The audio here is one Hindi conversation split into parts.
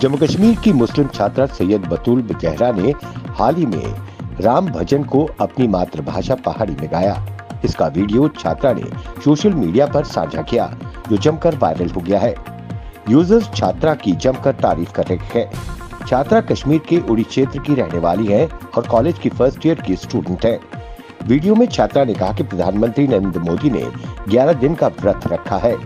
जम्मू कश्मीर की मुस्लिम छात्रा सैयद बतूल जहरा ने हाल ही में राम भजन को अपनी मातृभाषा पहाड़ी में गाया। इसका वीडियो छात्रा ने सोशल मीडिया पर साझा किया, जो जमकर वायरल हो गया है। यूज़र्स छात्रा की जमकर तारीफ़ कर रहे हैं। छात्रा कश्मीर के उड़ी क्षेत्र की रहने वाली है और कॉलेज की फ़र्स्ट ईयर की स्टूडेंट है। वीडियो में छात्रा ने कहा कि प्रधानमंत्री नरेंद्र मोदी ने 11 दिन का व्रत रखा है।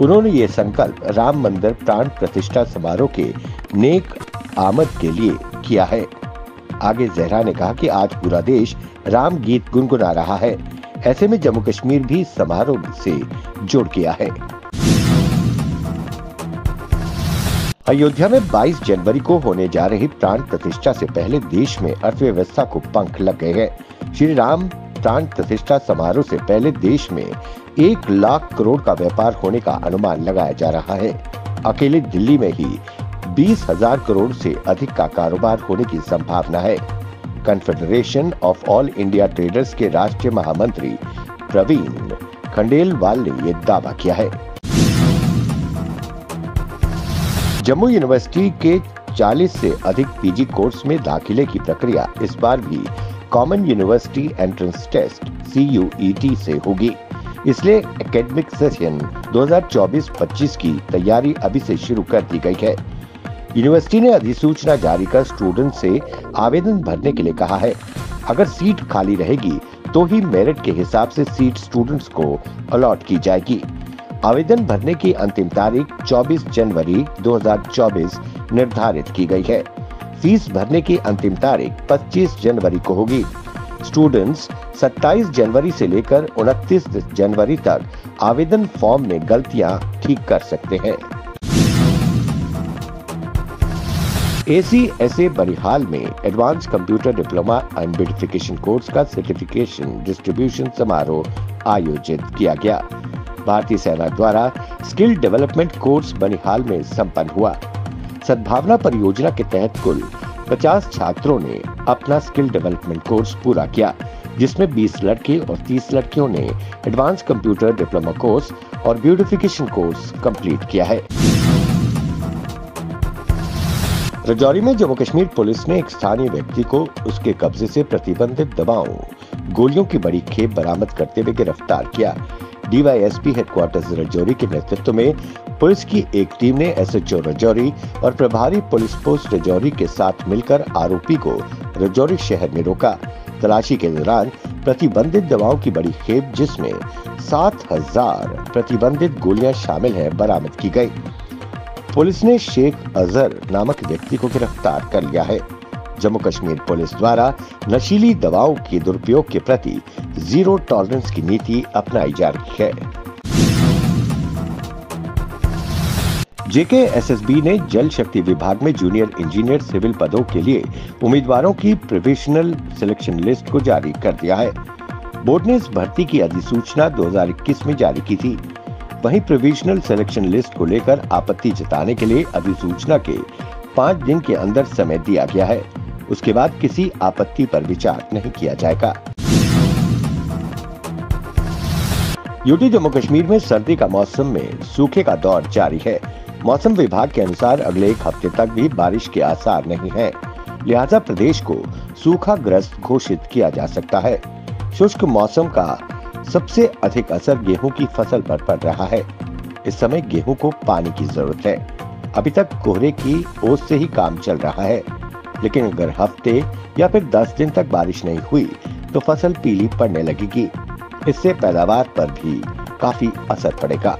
उन्होंने ये संकल्प राम मंदिर प्राण प्रतिष्ठा समारोह के नेक आमद के लिए किया है। आगे जहरा ने कहा कि आज पूरा देश राम गीत गुनगुना रहा है। ऐसे में जम्मू कश्मीर भी समारोह से जुड़ गया है। अयोध्या में 22 जनवरी को होने जा रही प्राण प्रतिष्ठा से पहले देश में अर्थव्यवस्था को पंख लग गए हैं। श्री राम प्राण प्रतिष्ठा समारोह से पहले देश में एक लाख करोड़ का व्यापार होने का अनुमान लगाया जा रहा है। अकेले दिल्ली में ही बीस हज़ार करोड़ से अधिक का कारोबार होने की संभावना है। Confederation of all India traders के राष्ट्रीय महामंत्री प्रवीण खंडेलवाल ने यह दावा किया है। जम्मू यूनिवर्सिटी के 40 से अधिक पीजी कोर्स में दाखिले की प्रक्रिया इस बार भी कॉमन यूनिवर्सिटी एंट्रेंस टेस्ट सी से होगी। इसलिए एकेडमिक सेशन 2024-25 की तैयारी अभी से शुरू कर दी गई है। यूनिवर्सिटी ने अधिसूचना जारी कर स्टूडेंट से आवेदन भरने के लिए कहा है। अगर सीट खाली रहेगी तो ही मेरिट के हिसाब से सीट स्टूडेंट्स को अलॉट की जाएगी। आवेदन भरने की अंतिम तारीख 24 जनवरी 2024 निर्धारित की गई है। फ़ीस भरने की अंतिम तारीख 25 जनवरी को होगी। स्टूडेंट्स 27 जनवरी से लेकर 29 जनवरी तक आवेदन फॉर्म में गलतियाँ ठीक कर सकते हैं। एसी एस ए बरिहाल में advance computer diploma and beautification course का सर्टिफिकेशन डिस्ट्रीब्यूशन समारोह आयोजित किया गया। भारतीय सेना द्वारा स्किल डेवलपमेंट कोर्स बनिहाल में संपन्न हुआ। सद्भावना परियोजना के तहत कुल 50 छात्रों ने अपना स्किल डेवलपमेंट कोर्स पूरा किया। जिसमें 20 लड़के और 30 लड़कियों ने एडवांस कंप्यूटर डिप्लोमा कोर्स और ब्यूटिफिकेशन कोर्स कंप्लीट किया है। रजौरी में जम्मू कश्मीर पुलिस ने एक स्थानीय व्यक्ति को उसके कब्जे से प्रतिबंधित दवाओं गोलियों की बड़ी खेप बरामद करते हुए गिरफ़्तार किया। डीवाईएसपी हेडक्वार्टर्स रजौरी के नेतृत्व में पुलिस की एक टीम ने एसएचओ रजौरी और प्रभारी पुलिस पोस्ट रजौरी के साथ मिलकर आरोपी को रजौरी शहर में रोका। तलाशी के दौरान प्रतिबंधित दवाओं की बड़ी खेप, जिसमें सात हज़ार प्रतिबंधित गोलियाँ शामिल है, बरामद की गई। पुलिस ने शेख अजहर नामक व्यक्ति को गिरफ़्तार कर लिया है। जम्मू कश्मीर पुलिस द्वारा नशीली दवाओं के दुरुपयोग के प्रति ज़ीरो टॉलरेंस की नीति अपनाई जा रही है। जेके एसएसबी ने जल शक्ति विभाग में जूनियर इंजीनियर सिविल पदों के लिए उम्मीदवारों की प्रोफेशनल सिलेक्शन लिस्ट को जारी कर दिया है। बोर्ड ने इस भर्ती की अधिसूचना 2021 में जारी की थी। वहीं प्रोविजनल सिलेक्शन लिस्ट को लेकर आपत्ति जताने के लिए अधिसूचना के पाँच दिन के अंदर समय दिया गया है। उसके बाद किसी आपत्ति पर विचार नहीं किया जाएगा। यूटी जम्मू, कश्मीर में सर्दी का मौसम में सूखे का दौर जारी है। मौसम विभाग के अनुसार अगले एक हफ़्ते तक भी बारिश के आसार नहीं है। लिहाजा प्रदेश को सूखा ग्रस्त घोषित किया जा सकता है। शुष्क मौसम का सबसे अधिक असर गेहूँ की फ़सल पर पड़ रहा है। इस समय गेहूँ को पानी की ज़रूरत है। अभी तक कोहरे की ओस से ही काम चल रहा है। लेकिन अगर हफ़्ते या फिर दस दिन तक बारिश नहीं हुई तो फ़सल पीली पड़ने लगेगी। इससे पैदावार पर भी काफ़ी असर पड़ेगा।